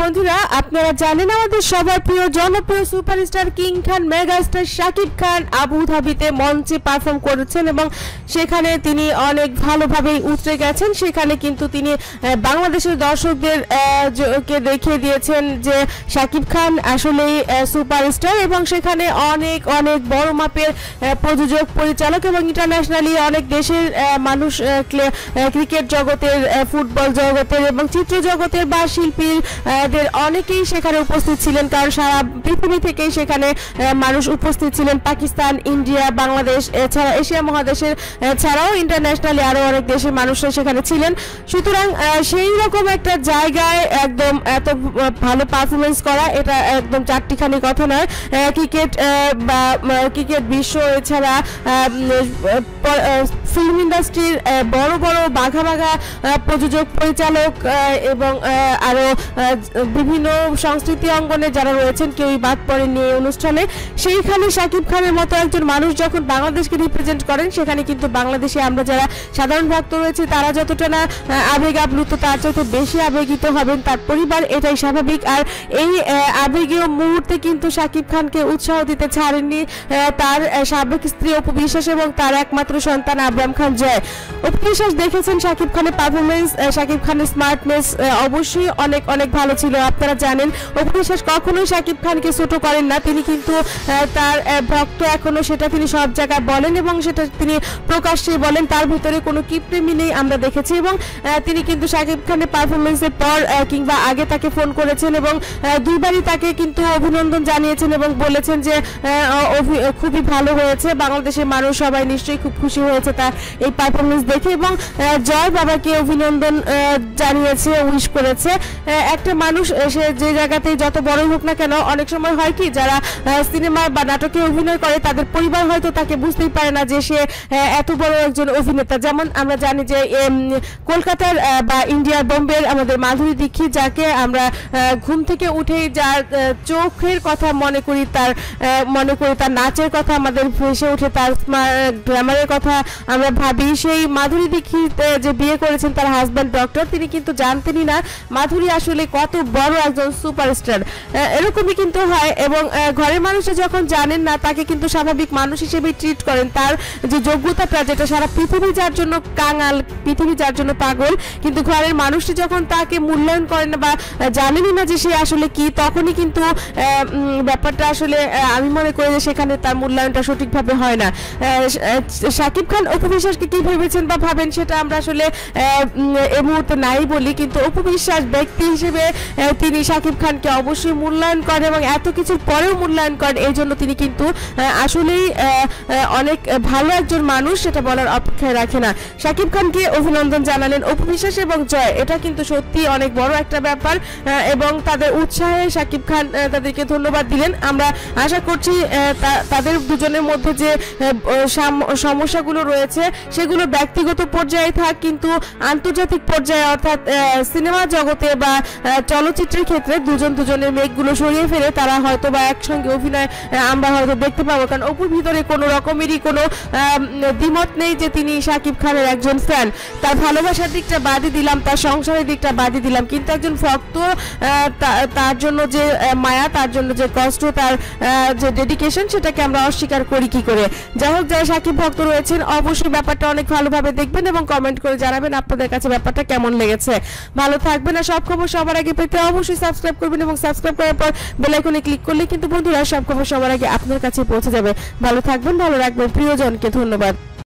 বন্ধুরা, আপনারা জানেন আমাদের সবার প্রিয় জনপ্রিয় superstar king Khan, megastar Shakib Khan Abu ধাবিতে মঞ্চে পারফর্ম করেছেন এবং সেখানে তিনি অনেক ভালোভাবেই উতরে গেছেন। সেখানে কিন্তু তিনি বাংলাদেশের দর্শকদের কে দেখিয়ে দিয়েছেন যে শাকিব খান আসলেই সুপারস্টার এবং সেখানে অনেক অনেক বড় মাপের প্রযোজক, পরিচালক এবং ইন্টারন্যাশনালি অনেক দেশের মানুষ ক্রিকেট জগতের ফুটবল জগতের এবং চিত্র জগতের বা শিল্পীর আহ, দের অনেকেই সেখানে উপস্থিত ছিলেন কারণ সারা পৃথিবী থেকেই সেখানে মানুষ উপস্থিত ছিলেন। পাকিস্তান ইন্ডিয়া বাংলাদেশ এছাড়া এশিয়া মহাদেশের ছাড়াও ইন্টারন্যাশনালি আরও অনেক দেশের মানুষরা সেখানে ছিলেন। সুতরাং সেই রকম একটা জায়গায় একদম এত ভালো পারফরমেন্স করা এটা একদম চারটিখানি কথা নয়। ক্রিকেট বা ক্রিকেট বিশ্ব এছাড়া ফিল্ম ইন্ডাস্ট্রির বড় বড় বাঘা বাঘা প্রযোজক পরিচালক এবং আহ, আরও বিভিন্ন সংস্কৃতি অঙ্গনে যারা রয়েছেন কেউই বাদ পড়েননি এই অনুষ্ঠানে। সেইখানে শাকিব খানের মতো একজন মানুষ যখন বাংলাদেশকে রিপ্রেজেন্ট করেন সেখানে কিন্তু বাংলাদেশে আমরা যারা সাধারণ ভক্ত রয়েছে তারা যতটা না আবেগ আপ্লুত তার চাইতে বেশি আবেগিত হবেন তার পরিবার এটাই স্বাভাবিক। আর এই আবেগীয় মুহূর্তে কিন্তু শাকিব খানকে উৎসাহ দিতে ছাড়েননি তার সাবেক স্ত্রী অপু বিশ্বাস এবং তার একমাত্র সন্তান আবরাম খান জয়। অপু বিশ্বাস দেখেছেন শাকিব খানের পারফরমেন্স শাকিব খানের স্মার্টনেস অবশ্যই অনেক অনেক ভালো ছিল, আপনারা জানেন। অপু বিশ্বাস কখনোই শাকিব খানকে ছোট করেন না, তিনি কিন্তু তার ভক্ত এখনও সেটা তিনি সব জায়গায় বলেন এবং সেটা তিনি প্রকাশ্যে বলেন, তার ভিতরে কোনো কিপ্রেমি নেই আমরা দেখেছি এবং তিনি কিন্তু শাকিব খানের পারফরমেন্সের পর কিংবা আগে তাকে ফোন করেছেন এবং দুইবারই তাকে কিন্তু অভিনন্দন জানিয়েছেন এবং বলেছেন যে খুবই ভালো হয়েছে, বাংলাদেশের মানুষ সবাই নিশ্চয়ই খুব খুশি হয়েছে তার এই পারফরমেন্স দেখে এবং জয় বাবাকে অভিনন্দন জানিয়েছে উইশ করেছে। একটা মানুষ সে যে জায়গাতেই যত বড়ই হোক না কেন, অনেক সময় হয় কি, যারা সিনেমা বা নাটকে অভিনয় করে, তাদের পরিবার হয়তো তাকে বুঝতেই পারে না যে সে এত বড় একজন অভিনেতা। যেমন আমরা জানি যে কলকাতার বা ইন্ডিয়ার বোম্বের আমাদের মাধুরী দীক্ষিত, যাকে আমরা ঘুম থেকে উঠেই যার চোখের কথা মনে করি, তার মনে করি, তার নাচের কথা আমাদের ভেসে ওঠে, তার গ্ল্যামারের কথা আমরা ভাবি। সেই মাধুরী দীক্ষিত যে বিয়ে করেছেন তার হাজব্যান্ড ডক্টর তিনি কিন্তু জানতেনই না মাধুরী আসলে কত বড় একজন সুপারস্টার এরকমই কিন্তু হয় এবং ঘরের মানুষরা যখন জানেন না, তাকে কিন্তু স্বাভাবিক মানুষ হিসেবে ট্রিট করেন। তার যে যোগ্যতাটা যেটা, সারা পৃথিবী যার জন্য কাঙাল, পৃথিবী যার জন্য পাগল, কিন্তু ঘরের মানুষটি যখন তাকে মূল্যায়ন করেন বা জানেনই না যে সে আসলে কি, তখনই কিন্তু ব্যাপারটা আসলে আমি মনে করি যে সেখানে তার মূল্যায়নটা সঠিকভাবে হয় না। শাকিব খান, অপু বিশ্বাসকে কি ভেবেছেন বা ভাবেন সেটা আমরা আসলে এই মুহূর্তে নাই বলি, কিন্তু অপু বিশ্বাস ব্যক্তি হিসেবে তিনি শাকিব খানকে অবশ্যই মূল্যায়ন করেন এবং এত কিছুর পরেও মূল্যায়ন করেন, এই জন্য তিনি কিন্তু আসলেই অনেক ভালো একজন মানুষ, সেটা বলার অপেক্ষায় রাখে না। শাকিব খানকে অভিনন্দন জানালেন অপু বিশ্বাস এবং জয়, এটা কিন্তু সত্যি অনেক বড় একটা ব্যাপার এবং তাদের উৎসাহে শাকিব খান তাদেরকে ধন্যবাদ দিলেন। আমরা আশা করছি তাদের দুজনের মধ্যে যে সাম- সমস্যাগুলো রয়েছে, সেগুলো ব্যক্তিগত পর্যায়ে থাক কিন্তু আন্তর্জাতিক পর্যায়ে অর্থাৎ সিনেমা জগতে বা চলচ্চিত্রের ক্ষেত্রে দুজন দুজনের মেঘগুলো সরিয়ে ফেলে তারা হয়তো বা একসঙ্গে অভিনয় আমরা হয়তো দেখতে পাবো। কারণ অপুর ভিতরে কোনো রকমেরই কোনো দ্বিমত নেই যে তিনি শাকিব খানের একজন ফ্যান। তার ভালোবাসার দিকটা বাদই দিলাম, তার সংসারের দিকটা বাদই দিলাম। কিন্তু একজন ভক্ত তার জন্য যে মায়া, তার জন্য যে কষ্ট, তার যে ডেডিকেশন সেটাকে আমরা অস্বীকার করি কি করে? যাই হোক, যারা সাকিব ভক্ত রয়েছেন, অবশ্যই ব্যাপারটা অনেক ভালোভাবে দেখবেন এবং কমেন্ট করে জানাবেন আপনাদের কাছে ব্যাপারটা কেমন লেগেছে। ভালো থাকবেন আর সব খবর সবার আগে পেতে অবশ্যই সাবস্ক্রাইব করবেন এবং সাবস্ক্রাইব করার পর বেল আইকনে ক্লিক করলে কিন্তু বন্ধুরা সব খবর সবার আগে আপনার কাছে পৌঁছে যাবে। ভালো থাকবেন, ভালো রাখবেন, প্রিয়জনকে ধন্যবাদ।